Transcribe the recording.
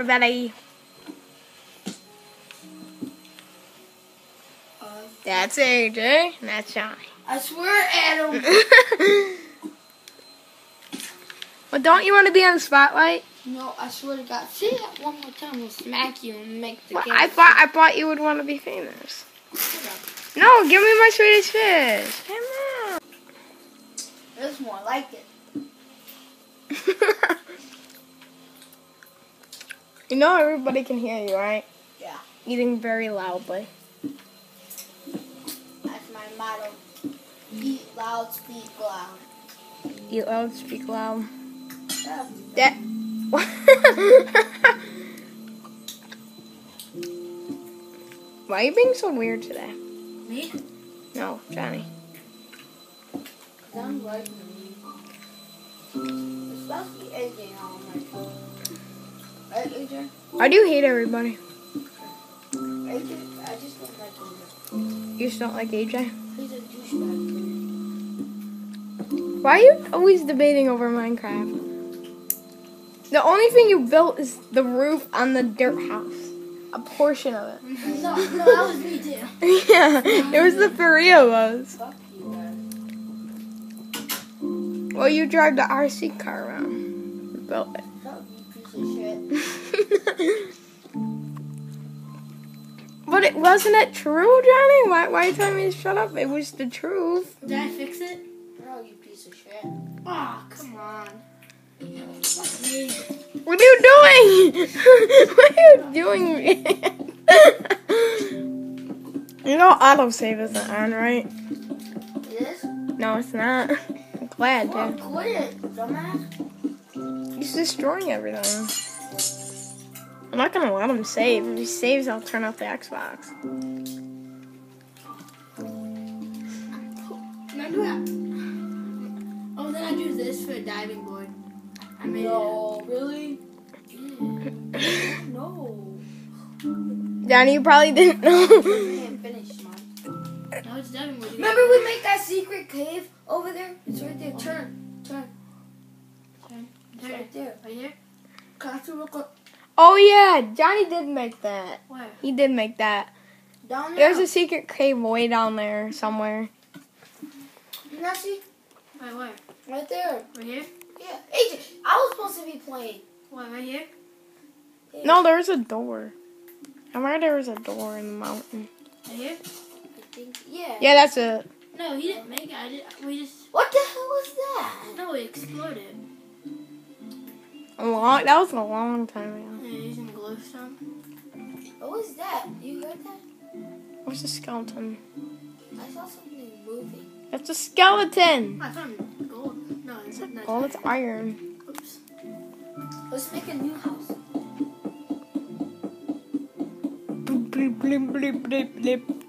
everybody. Uh, That's AJ. And that's Johnny. I swear, Adam. well, don't you want to be on the spotlight? no, I swear to God. Say that one more time. We'll smack you and make the Well, game. I thought I thought you would want to be famous. No, give me my Swedish fish. Come on. There's more like it. You know everybody can hear you, right? Yeah. Eating very loudly. That's my motto. Eat loud, speak loud. Eat loud, speak loud. Yeah. That. Why are you being so weird today? Me? No, Johnny. I'm right me. Especially AJ on my phone. Why do hate everybody? I just don't like AJ. You just don't like AJ? He's a douchebag. Why are you always debating over Minecraft? The only thing you built is the roof on the dirt house. A portion of it. No, no, that was me too. yeah, it was the three of us. Fuck you, guys. Well, you drive the RC car around. You built it. Fuck you, piece of shit. but it wasn't it true, Johnny? Why, why are you telling me to shut up? It was the truth. Did I fix it? No, you piece of shit. Ah, come on. What are you doing? what are you doing? you know autosave isn't on, right? It is? No, it's not. I'm glad, dude. quit it, dumbass. He's destroying everything. I'm not gonna let him save. If he saves, I'll turn off the Xbox. Can I do that? Oh, then I do this for a diving board. I made No, really? it. No. Danny, you probably didn't know. I can't finish mine. No, it's diving board. Remember we make that secret cave over there? It's right there. Turn. Turn. It's There. right there. Right here? Oh yeah, Johnny did make that. Where? He did make that. down there? There's a secret cave way down there somewhere. You not see? Wait, where? Right there. Right here? Yeah. AJ, I was supposed to be playing. What, right here? Yeah. No, there's a door. I remember there was a door in the mountain. Right here? I think, yeah. Yeah, that's it. No, he didn't make it. I did. We just. What the hell was that? No, it exploded. A long. That was a long time ago. Yeah, using glowstone. What was that? You heard that? What's a skeleton? I saw something moving. That's a skeleton. I found gold. No, it's not. Oh, it's iron. Oops. Let's make a new house. Bloop, bloop, bloop, bloop, bloop.